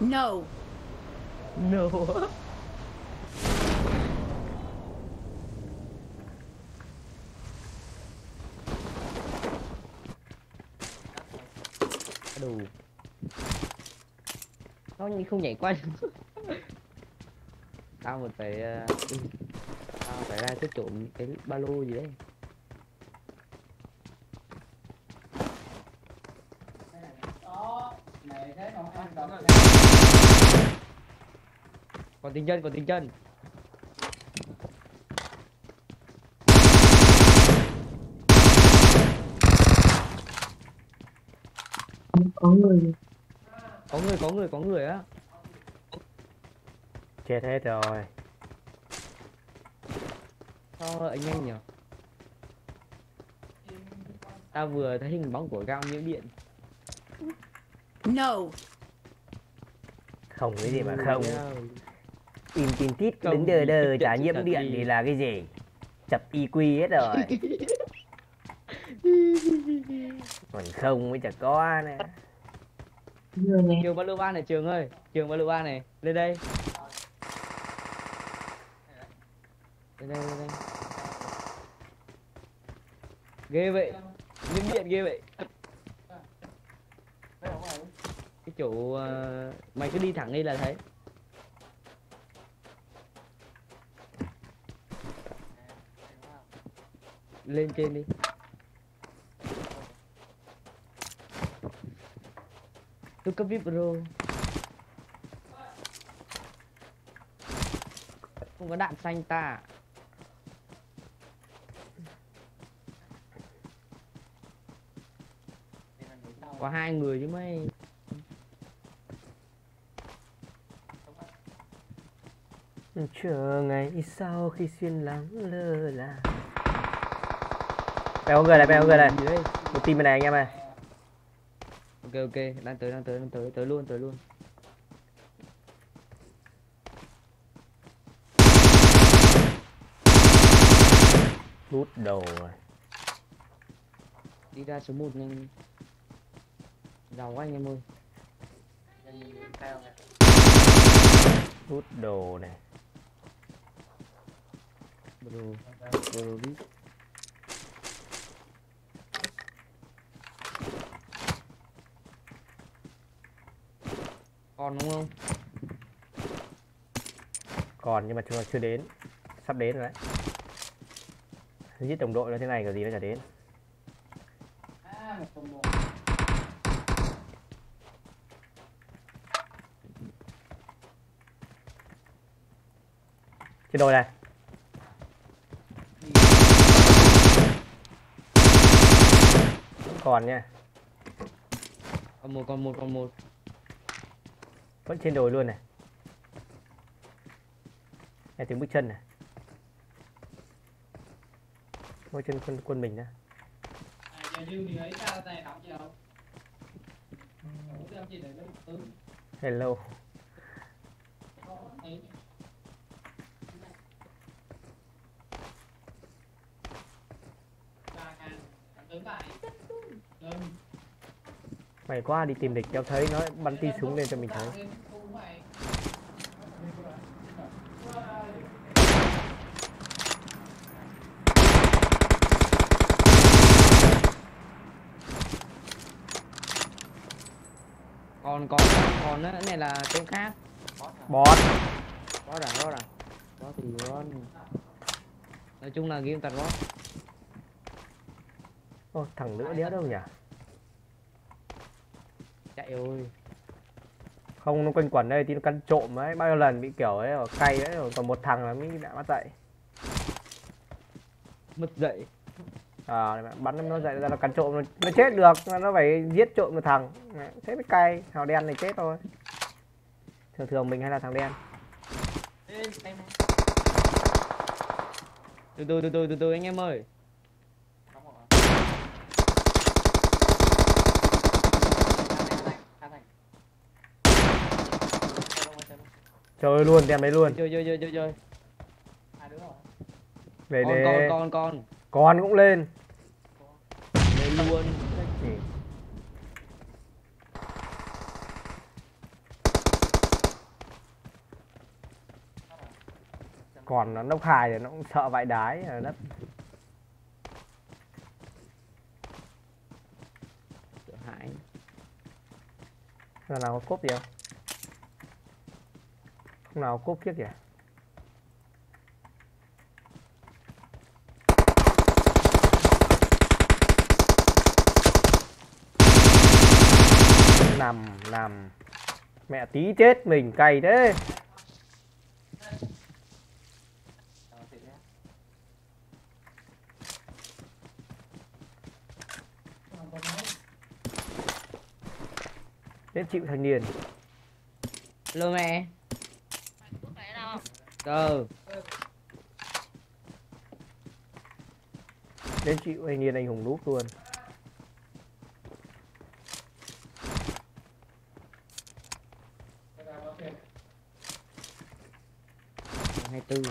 No. no đủ nó như không nhảy qua được. tao một phải ừ, tao phải ra cái trộm cái ba lô gì đấy còn tiếng chân còn tiếng chân. Có người. Có người có người có người á. Chết hết rồi. Sao anh nhanh nhỉ? Tao vừa thấy hình bóng của gao nhiễm điện. No. Không cái gì mà Ừ, không. In tin tít Không, đứng đờ đờ chả điện, nhiễm điện thì là cái gì? Chập IQ hết rồi. Còn không mới chả có nữa. Trường ba lô ba này trường ơi. Trường ba lô ba này lên đây. Lên đây lên đây. Ghê vậy. Nhiễm điện ghê vậy cái chỗ ờ, mày cứ đi thẳng đi là thấy. Lên trên đi. Tôi có vip pro. Không có đạn xanh ta à? có hai người chứ mấy. Chờ ngày sau khi xuyên lắng lơ là. Bèo người này bèo người này. Một team bên này anh em ơi. Ok ok đang tới đang tới đang tới tới luôn tới luôn. Rút đầu rồi. Đi ra số 1 nhanh. Giàu quá anh em ơi. Rút đồ này bro bro vip còn đúng không? Còn nhưng mà chưa chưa đến. Sắp đến rồi đấy. Giết đồng đội nó thế này kiểu gì nó chả đến. Trên đồi này còn nha. Còn một còn một còn một. Vẫn trên đồi luôn này. Nghe tiếng bước chân này. Bước chân quân quân mình đó hello mày qua đi tìm địch cho thấy nó bắn ti súng lên cho mình thấy? Còn còn còn nữa này là tên khác. Bot. Bot à bot à? Bot thì bot. Nói chung là game tạt bot. Ô, thằng nữa đéo đâu nhỉ chạy ơi không nó quanh quẩn đây thì nó căn trộm ấy. Bao nhiêu lần bị kiểu ấy ở cay ấy rồi còn một thằng là mới đã bắt dậy. Mất dậy. À bắn nó dậy ra nó căn trộm nó, nó chết được nó phải giết trộm một thằng. Đấy, thế mới cay thằng đen này chết thôi. Thường thường mình hay là thằng đen. Từ từ từ từ từ từ anh em ơi Chơi luôn, đem đấy luôn. Chơi chơi chơi chơi chơi. À đúng rồi. Về con. Con con con. Con cũng lên. Lên luôn. Ừ. Còn nó nóc hài thì nó cũng sợ vãi đái ở đất sợ hãi giờ nào có cốp gì không nào cốt cốp kiếp kìa nằm nằm. Mẹ tí chết mình cày thế. Đến chịu thanh niên lô mẹ ờ đến chịu thanh niên anh hùng núp luôn. Hai tư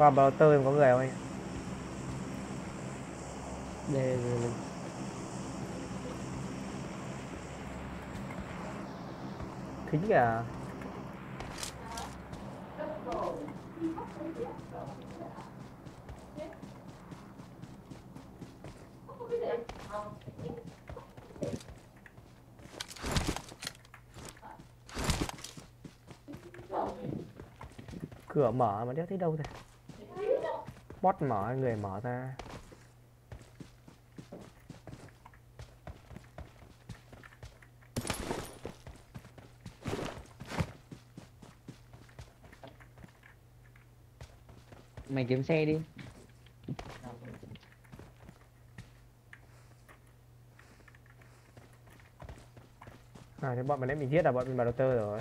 qua bờ tơ có người không anh? Đây, đây, đây. thính kìa cửa mở mà đéo thấy đâu rồi bot mở người mở ra. Mày kiếm xe đi. À thế bọn mình nãy mình giết là bọn mình vào đầu tơ rồi.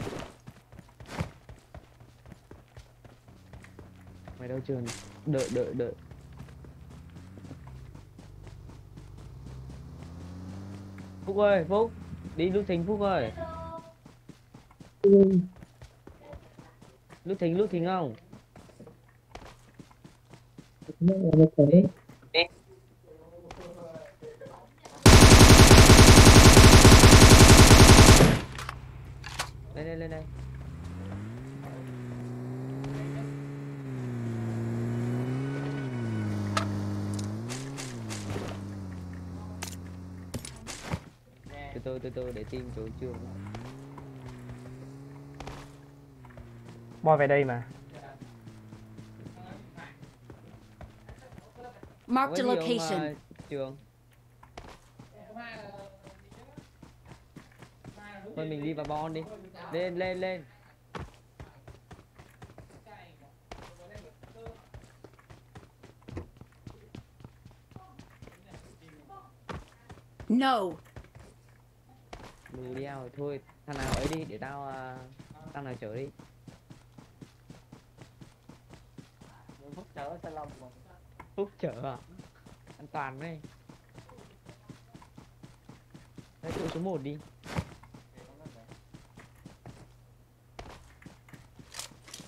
Mày đâu chưa đợi đợi đợi. Phúc ơi, phúc, đi lúc thính, phúc ơi. Ừ. lúc thính lúc thính không? Lên đây lên đây. Từ từ từ để tìm chỗ trường. Boy về đây mà. Gì không, location. trường. Thôi mình đi vào bon đi. Lên lên lên. No. Lù đeo rồi thôi thằng nào ấy đi để tao à, thằng nào chở đi. Phúc chở xe long phúc chở à? An toàn đấy. Đây chỗ số 1 đi.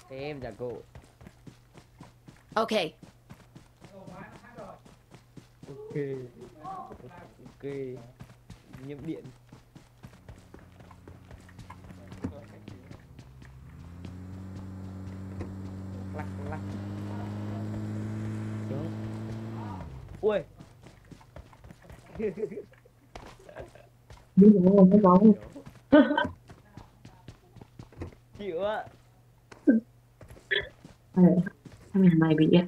Thế em giả cổ Okay. ok. Ok. Nhiễm điện lắc lắc xuống ui biết là nó bóng chịu Ờ, Thằng nhà mày bị ạ.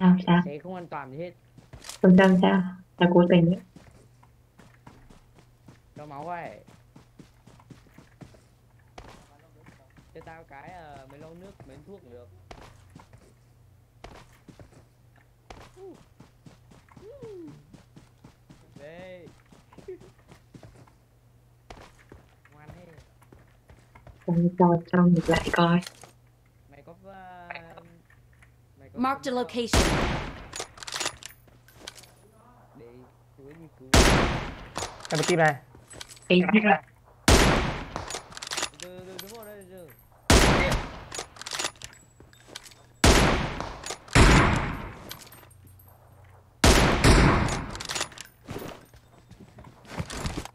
Sao sao? sẽ không an toàn gì hết Không sao sao? Tao cố tình ấy. cho máu vậy cho tao cái ờ, mấy lon nước mấy thuốc cũng được đây ngoan thế Không cho cho ngược lại coi. mày có ờ, mày có Marked a súng không? location. để cứu đi cứu em một tim này Ý từ từ từ đứng vào đây từ từ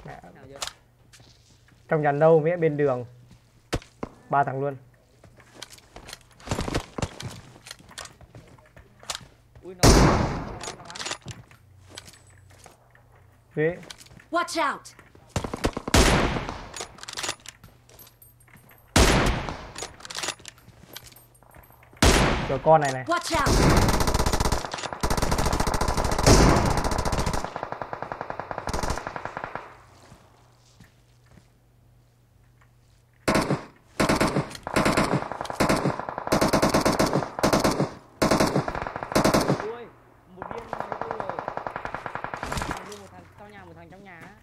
Mẹ, nào giờ trong nhà nâu mẹ bên đường. Ba thằng luôn. Thế Watch out! rồi con này này. Watch out! ui một viên nó đâu rồi Thằng đưa một thằng sau nhà một thằng trong nhà á.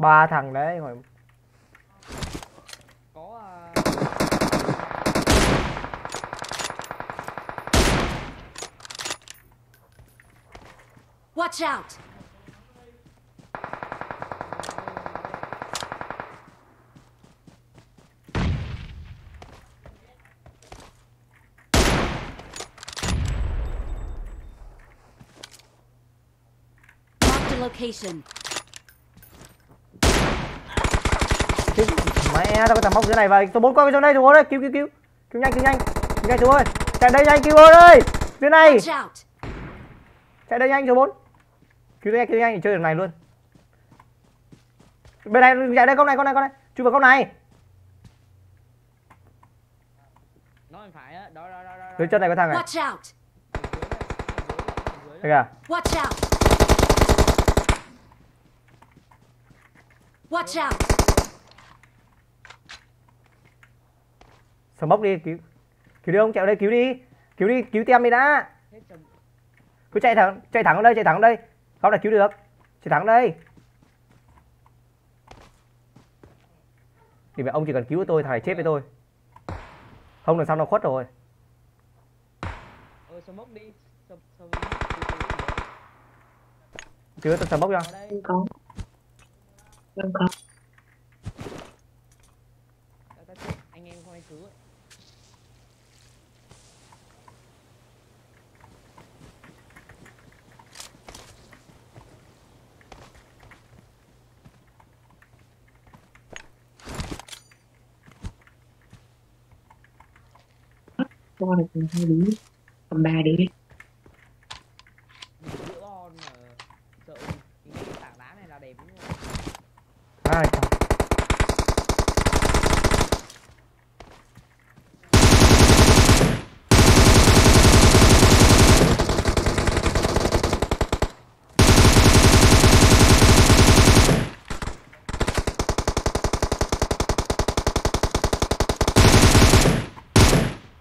Ba thằng đấy hỏi có à, Watch out! Location. Mẹ tao có thằng móc dưới này và số bốn coi xuống đây số bốn đây cứu cứu cứu. Cứu nhanh cứu nhanh. Cứu nhanh số ơi. Chạy đây nhanh cứu ơi dưới này. Chạy đây nhanh số 4 cứu nhanh cứu nhanh chơi được này luôn. Bên này chạy đây con này con này con này. Chui vào con này. Dưới chân này có thằng này. Đây kìa. Watch out! Watch out! Smoke đi cứu cứu đi ông chạy vào đây cứu đi. Cứu đi cứu tem đi đã. Cứ chạy thẳng chạy thẳng ở đây chạy thẳng ở đây. Không là cứu được. Chạy thẳng ở đây. Thì vậy ông chỉ cần cứu tôi thằng này chết với tôi. Không là sao nó khuất rồi. Ờ smoke đi. Cứu tôi smoke cho. Không có. Không có. tao tao chết anh em không ai cứu ấy. Cho được hai đứa. tầm ba đứa mình giữa on mà sợ những cái tảng đá này là đẹp đúng không à, trời.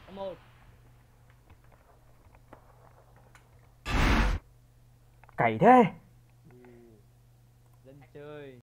Có một cày thế dân chơi